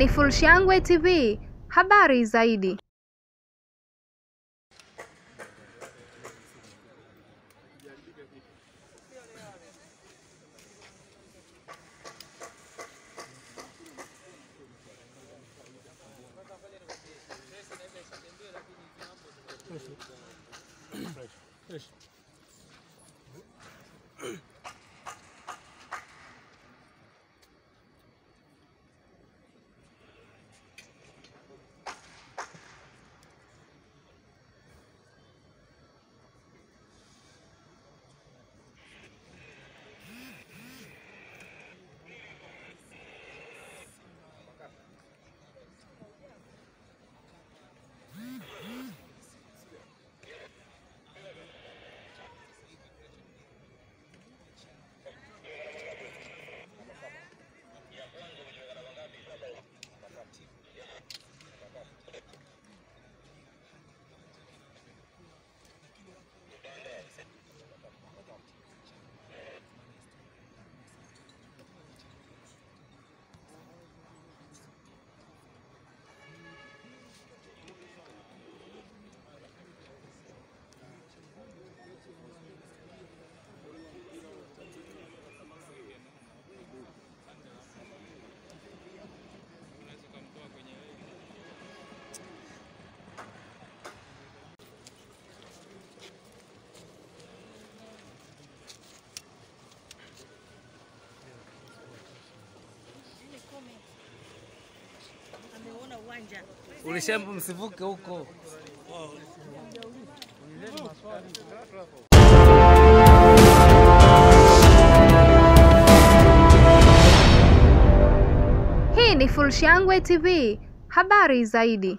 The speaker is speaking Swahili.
ni Fullshangwe TV, habari zaidi. Ulishambu msivuke huko. Hii ni Fullshangwe TV, habari zaidi.